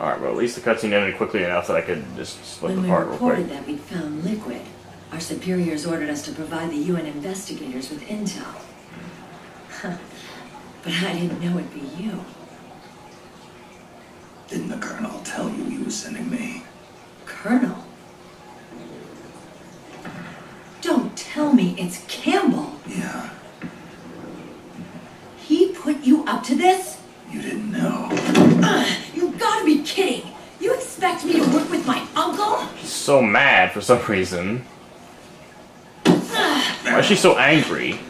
Alright, well, at least the cutscene ended quickly enough that I could just split When the we part real quick. reported that we'd found liquid, our superiors ordered us to provide the UN investigators with intel. But I didn't know it'd be you. Didn't the colonel tell you he was sending me? Colonel? Don't tell me it's Campbell. Yeah, He put you up to this? you didn't know. Gotta be kidding. You expect me to work with my uncle? She's so mad for some reason. Why is she so angry?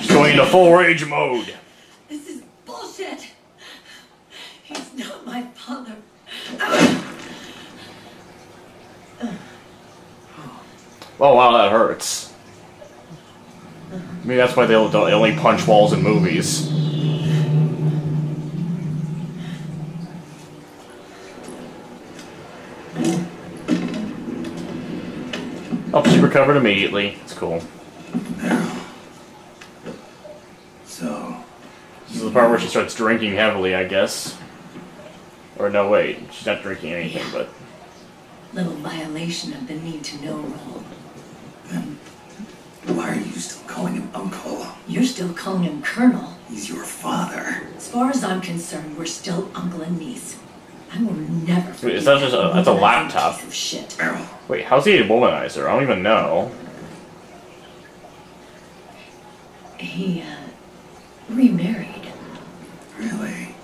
She's going into full rage mode. This is bullshit. He's not my father. Oh wow, that hurts. Maybe that's why they only punch walls in movies. Oh, she recovered immediately. It's cool. So, This is the part where she starts drinking heavily, I guess. Or no, wait, she's not drinking anything, but Little violation of the need to know rule. then why are you still calling him uncle? You're still calling him Colonel. He's your father. As far as I'm concerned, we're still uncle and niece. I will never forgive is that just a- that's a laptop? Piece shit. Meryl, wait, how's he a womanizer? I don't even know. He, uh, remarried. really?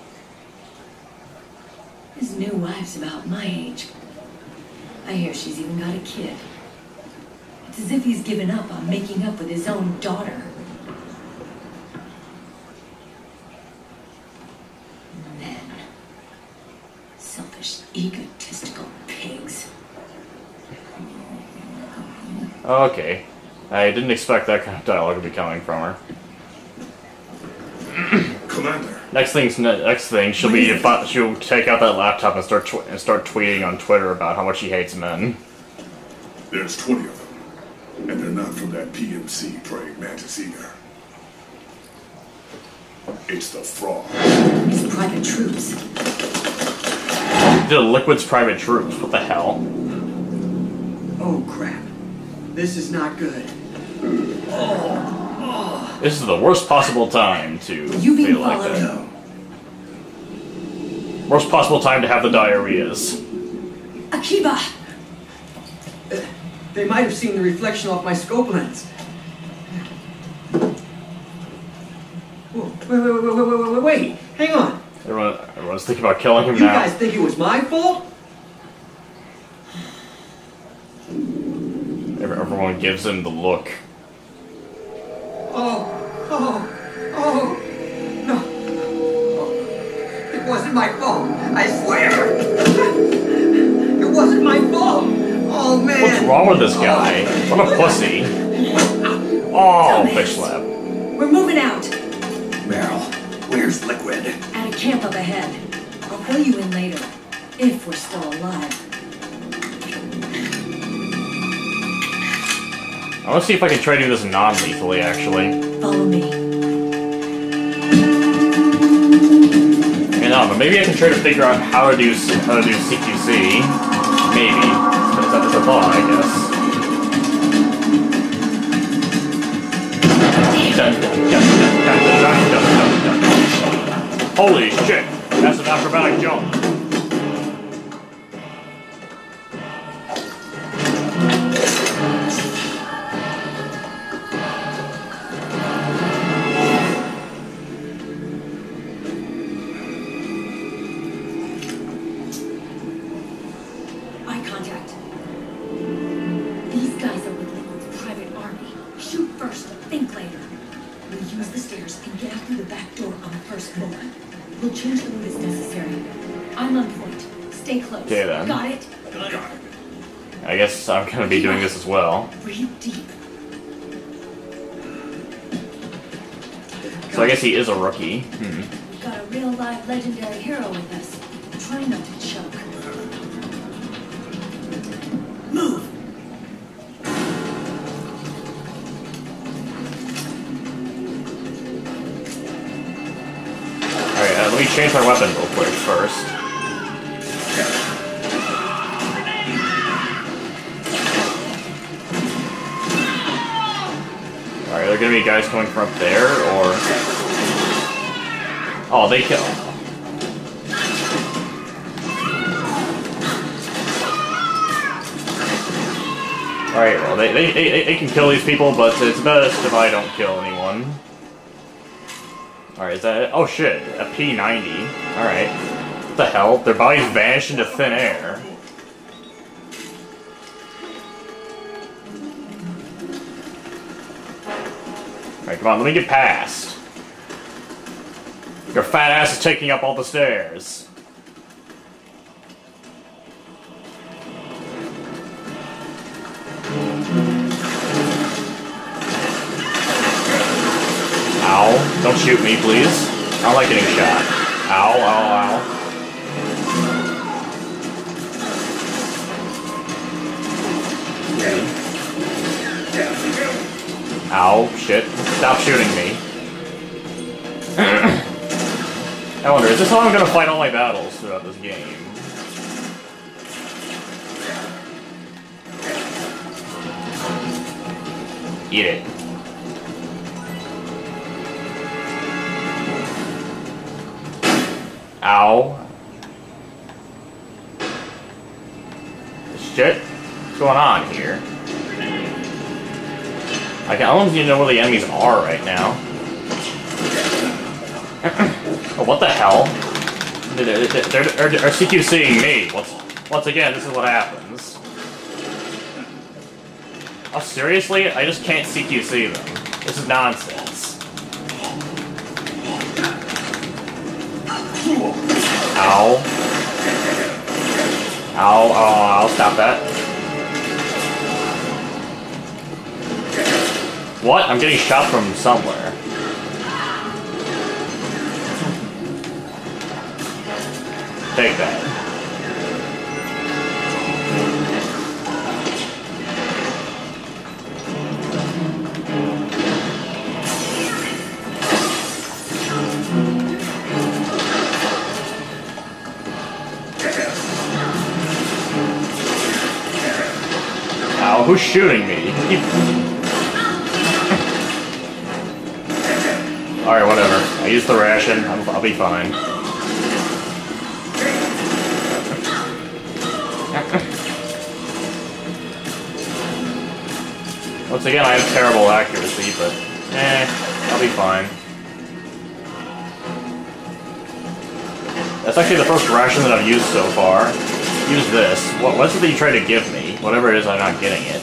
His new wife's about my age. I hear she's even got a kid. It's as if he's given up on making up with his own daughter. Okay. I didn't expect that kind of dialogue to be coming from her. Commander, Next thing's next thing she'll be she'll take out that laptop and start tw- and start tweeting on Twitter about how much she hates men. there's 20 of them. And they're not from that PMC praying mantis either. It's the frog. His private troops. The Liquid's private troops. What the hell? Oh crap. This is not good. This is the worst possible time to You feel like followed? that. No. Worst possible time to have the diarrheas. Akiba! They might have seen the reflection off my scope lens. Whoa, Wait, wait, wait, wait, wait, wait, wait, wait. Hang on. Everyone, everyone's thinking about killing him You now. You guys think it was my fault? Every- gives him the look. Oh, oh, oh. No. Oh, It wasn't my fault. I swear. It wasn't my fault. Oh, man. What's wrong with this guy? Oh. What a pussy. Oh, fish lab. We're moving out! Meryl, where's Liquid? At a camp up ahead. I'll fill you in later. If we're still alive. I want to see if I can try to do this non-lethally, actually. Follow me. And I don't maybe I can try to figure out how to do how to do CQC. Maybe. That's, that's a thought, I guess. Holy shit! That's an acrobatic jump. Use the stairs and get out through the back door on the first floor. We'll change the route as necessary. I'm on point. Stay close. Okay, then. Got it? Got it. I guess I'm gonna be doing this as well. Breathe deep. So I guess he is a rookie. Hmm. We've got a real live legendary hero with us. Try not to choke. Me change my weapon real quick first. Alright, are there gonna be guys coming from up there, or... Oh, they kill. Alright, well, they, they, they, they can kill these people, but it's best if I don't kill anyone. Alright, is that it? Oh shit, a P90. Alright. What the hell? Their bodies vanish into thin air. Alright, come on, let me get past. Your fat ass is taking up all the stairs. Don't shoot me, please. I don't like getting shot. Ow, ow, ow. Ow, shit. Stop shooting me. I wonder, is this how I'm gonna fight all my battles throughout this game? Eat it. Ow. Shit. What's going on here? I don't even know where the enemies are right now. oh, what the hell? They're, they're CQCing me. Once, once again, this is what happens. Oh, seriously? I just can't CQC them. This is nonsense. Ow. Ow, oh, I'll stop that. What? I'm getting shot from somewhere. Take that. Who's shooting me? Alright, whatever. I used the ration. I'm, I'll be fine. Once again, I have terrible accuracy, but eh, I'll be fine. That's actually the first ration that I've used so far. Use this. What, what's it that you try to give me? Whatever it is, I'm not getting it.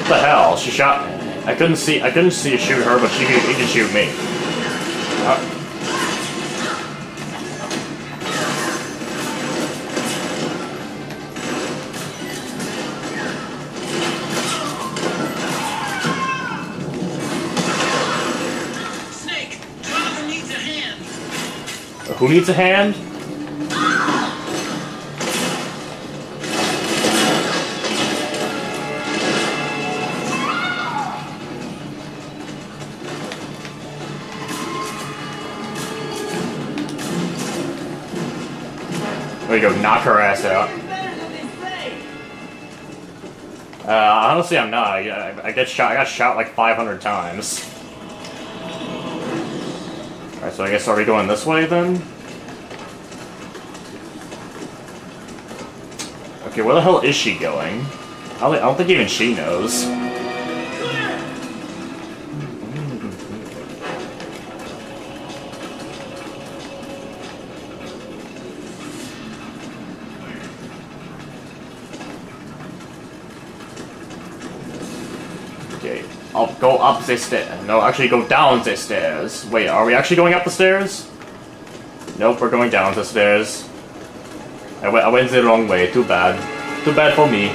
What the hell? She shot. I couldn't see. I couldn't see you shoot her, but she could, he could shoot me. Who needs a hand? There you go, knock her ass out. Uh, honestly, I'm not. I, I get shot. I got shot like 500 times. Alright, so I guess are we going this way then? Okay, where the hell is she going? I don't, think even she knows. Okay, I'll go up the stairs. No, actually go down the stairs. Wait, are we actually going up the stairs? Nope, we're going down the stairs. I went, I went the wrong way, too bad. Too bad for me.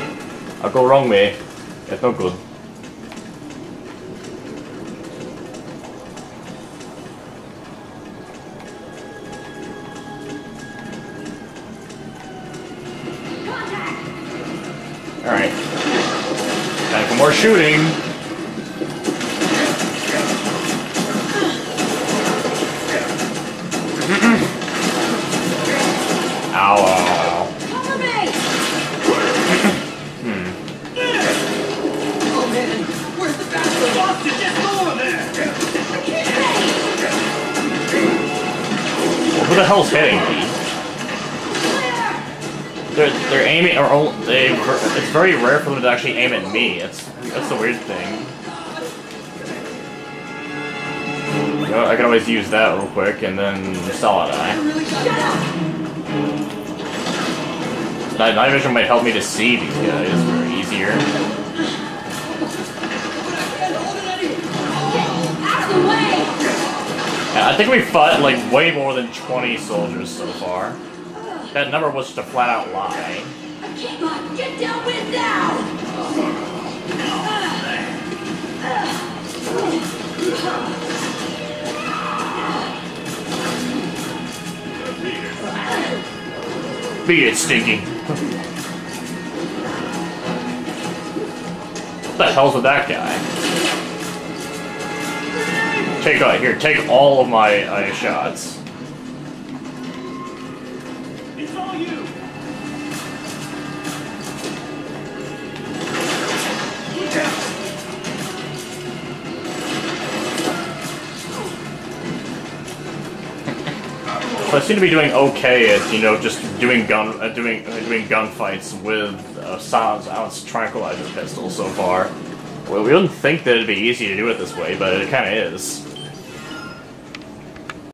I'll go wrong way. It's not good. Alright. Time for more shooting. Hell's hitting me? They're, they're aiming, or oh, they, it's very rare for them to actually aim at me. It's, that's the weird thing. You know, I can always use that real quick, and then solid eye. Really got down. Night, night vision might help me to see these guys easier. Think we fought like way more than 20 soldiers so far. That number was just a flat out lie. Get down with now! Beat it, Stinky. what the hell's with that guy? Take uh, here, take all of my uh, shots. It's all you! So I seem to be doing okay at you know just doing gun uh, doing uh, doing gunfights with a silence ounce tranquilizer pistol so far. Well, we wouldn't think that it'd be easy to do it this way, but it kind of is.